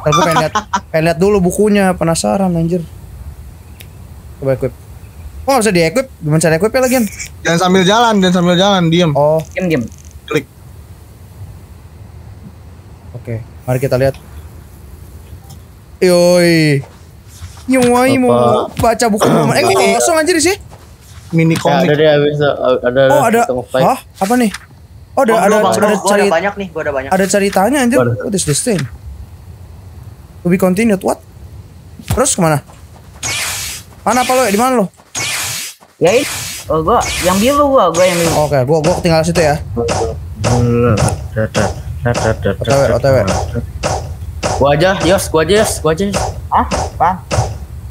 Tapi pengen lihat, pengen lihat dulu bukunya, penasaran anjir. Coba equip. Oh nggak bisa di equip? Gimana cara equipnya lagi? Jangan sambil jalan, jangan sambil jalan, diem. Oh, Diam diam. Klik. oke. Mari kita lihat. Yoi. Nyuai mau baca buku. eh kok kosong anjir sih? Mini Ya, ada komik. deh habis ada Oh ada. ketemu fight. Hah? Apa nih? Oh ada Oh, ada belum, ada belum. Cari ada banyak nih, gua ada banyak. ada ceritanya anjir. Waduh. What is this thing? To be continued. What? Terus ke mana? Mana apa lo? Di mana lo? Ya ini. Oh gua yang biru gua, gua yang biru. Oke, gua gua ketinggalan situ ya. OTW, OTW. Gua aja, Yos, gua aja, Yos, gua aja. Ah, apa?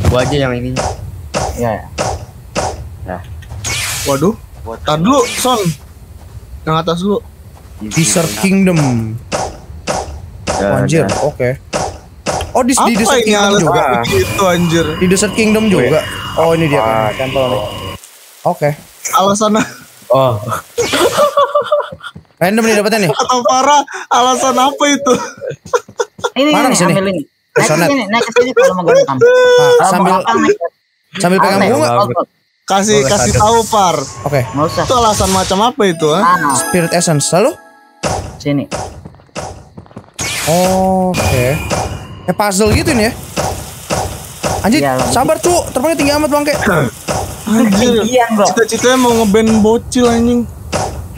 Gua aja yang ini. Ya, ya. Waduh. Tar dulu, Son. Yang atas dulu. Desert Kingdom. Ya, Anjir, ya. oke. Oh di, di Desert ini Kingdom alat juga. itu anjir? Di Desert Kingdom juga. Oh ini dia kan, tempel nih. Oke. Alasan Oh, Random nih dapetnya nih. atau parah alasan apa itu? Ini Mana ini sini? ambil ini. Naik ke sini, naik ke sini kalau mau gampang. Ah, Kalau sambil sambil pegang bunga. Kasih Gua kasih tahu Par. Oke. Usah. Itu alasan macam apa itu, ha? Ah, Spirit Essence lalu. sini. Oh, oke. Kayak puzzle gitu nih ya. Anjir, lagi. sabar cu, terbangnya tinggi amat bangke. Anjir. Cita-citanya mau ngeband bocil anjing.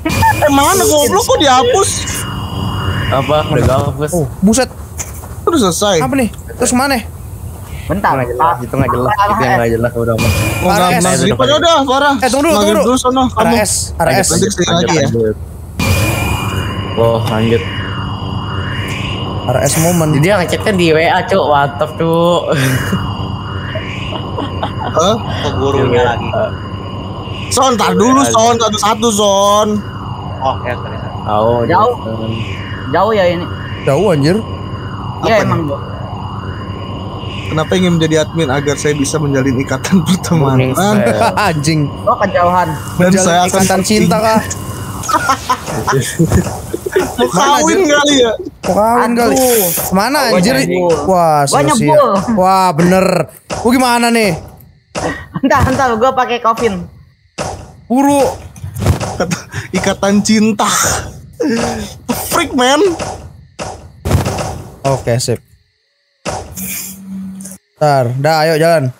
Eh mana goblok kok dihapus? apa? Udah gabus. Oh, buset. Udah selesai. Apa nih? Terus ke mana? Bentar. Nggak jelas, itu nggak jelas, itu yang nggak jelas udah mah. Mau Parah, nggak S. mau slip aja udah, parah. Eh, tunggu dulu, tunggu dulu. sono kamu. RS, RS. Lagi ya. Oh, lanjut. RS moment. Jadi yang ngechatnya di WA, Cuk. Mantap, Cuk. Hah? Ke gurunya lagi. Son, tar dulu Son, satu-satu Son. Oh, ya. Tahu. Jauh. Jauh ya ini. Jauh anjir. Iya Apa emang gua. Kenapa ingin menjadi admin agar saya bisa menjalin ikatan pertemanan Anjing. Oh kejauhan. dan saya akan ikatan cinta kah? mau kawin kali ya. Mau kawin kali. Gua anjir? Wah, sia-sia. nyebul. Wah, bener. Gua gimana nih? Entar, entar gua pakai kofin. Buru. Kata- Ikatan cinta. Freak man. Oke, sip. Ntar, dah ayo jalan.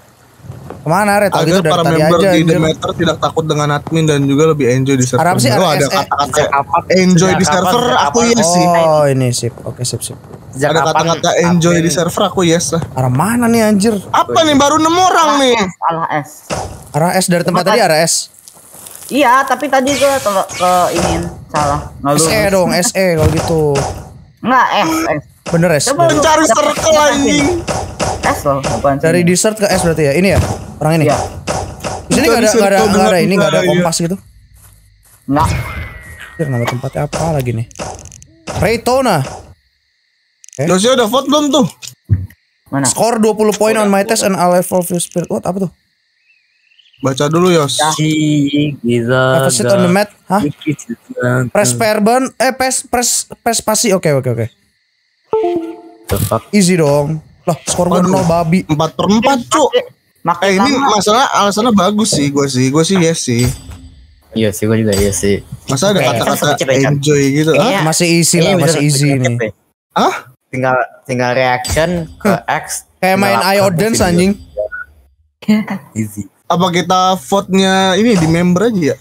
Ke mana Red? Agar dari para member aja di anjir. Demeter tidak takut dengan admin dan juga lebih enjoy di server. Arab sih, Oh, ada RSE. kata-kata enjoy di server aku yes sih. Oh, ini sip. Oke, sip, sip. Sejak Ada kata-kata enjoy di server aku yes lah. Arah mana nih anjir? Apa nih baru enam orang nih? Salah S. Arah S dari tempat tadi arah S. Iya, tapi tadi gua ke, ke ini salah. SE dong, SE kalau gitu. Enggak, S, S. Bener S. Coba dapat- circle anjing. S loh, bukan Dari dessert ke S berarti ya? Ini ya? Orang ini? Iya. Di sini nggak ada, nggak ada, nggak ada ini, nggak ada budaya. kompas gitu. Enggak. Anjir, nama tempatnya apa lagi nih? Raytona. Yosi udah vote belum tuh? Mana? Score 20 poin on my test and I level your spirit. What? Apa tuh? Baca dulu Yos. Si Giza. Have a seat on the mat. Hah? Press pair button. Eh, press, press, press pasi. Oke, oke, oke. The fuck? Easy dong. Lah, skor gue nol babi. Empat per empat cuk. Makin Eh ini masalah alasannya bagus sih gue sih. Gue sih yes sih. Iya sih, gue juga iya sih. Masa ada Oke, kata-kata kan? enjoy gitu. Iya. ah? Masih easy lah, masih easy nih. deh. Hah? Tinggal tinggal reaction ke X. Kayak main tinggal IO upload dance video. anjing. Easy. Apa kita vote-nya ini di member aja ya?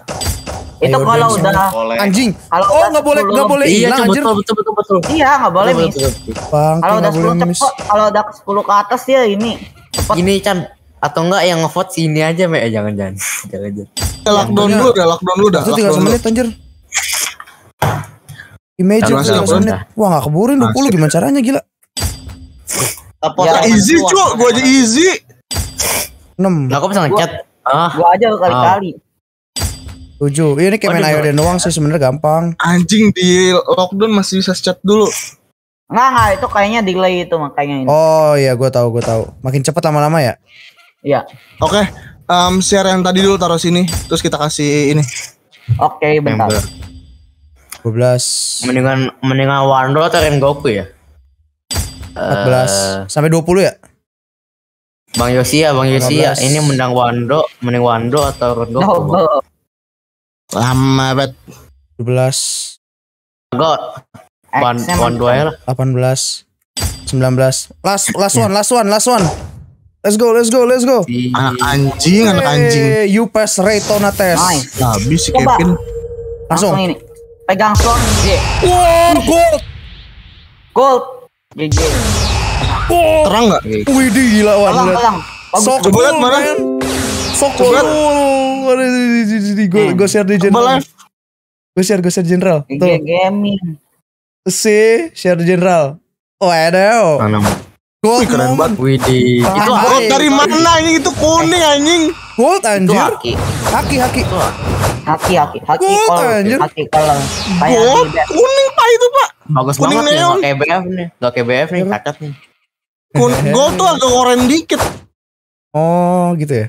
Itu Ayo, kalau udah Boleh. Anjing. Kalau Oh, udah nggak boleh, 10 nggak boleh Iya, hilang betul, anjir. betul, betul, betul, betul. Iya, nggak boleh Betul, miss. betul, betul. Bang, Kalau udah nggak boleh 10 miss. cepet, kalau udah ke 10 ke atas dia ini cepet. Gini Chan, atau enggak yang ngevote sini aja, Me? Eh, jangan jangan. jangan jangan. Ya, lockdown dulu udah, lockdown dulu dah. Itu tinggal semenit anjir. Imagine tinggal semenit. Wah, nggak keburin 20 gimana caranya gila? Apa Ya, Easy cuk, gue aja easy. 6, Lah, kok bisa ngechat? Ah, Gua aja kali-kali. 7. Ini kayak main IO doang sih sebenarnya gampang. Anjing di lockdown masih bisa chat dulu. Enggak, enggak, itu kayaknya delay itu makanya ini. Oh iya, gue tahu, gue tahu. Makin cepet lama-lama ya. Iya. Oke, em, share yang tadi dulu taruh sini, terus kita kasih ini. Oke, bentar. member. 12. Mendingan mendingan Wando atau Rengoku ya? 14 sampai 20 ya? Bang Yosia, Bang Yosia, 15. ini menang Wando, mending Wando atau Rondo? Double. Lama bet. 17 God, mantap. aja lah. 18 19 last last one last one last one let's go let's go let's go Anak anjing, anak anjing. You pass Raytona test Nice. Habis si. Kevin. langsung ini. Pegang slot G. wow gold Gold. GG. Terang nggak? Widih gila wan Pelang, lihat. pelang. Bagus. so Coba cool lihat mana? Man so Coba cool lihat. Ada di- di- di- di- di- gue gue share di general gue share gue share general tuh gaming. si share di general oh ada Mana? gold Wih, keren moment. Widih. Ah, Itu hai. gold dari mana ini? Itu kuning anjing. gold Itu anjir haki. haki haki Haki haki. Haki Gold, color. anjir. Haki. Kayak Gold kuning pak itu pak. Bagus Kuning banget nih, neon. gak kayak BF nih. Gak kayak BF nih, cacat nih. Kun gold tuh agak oranye dikit. oh gitu ya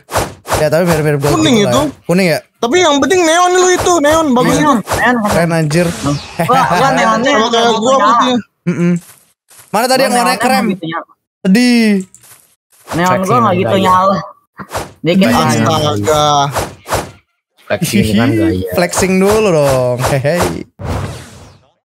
ya tapi mirip-mirip gold Kuning lah itu. ya. kuning ya Tapi yang penting neon lu itu, neon bagus. Neon, neon. keren anjir Gua gua neonnya Sama kayak gua berarti. Mm-mm. Mana tadi yang warnanya krem? Gitu nyala. Sedih. Neon gua nggak gitu nyala. Dikit aja. Astaga. Flexing kan gaya. Flexing dulu dong. Hehe.